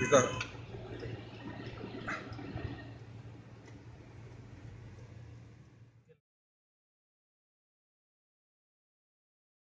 kita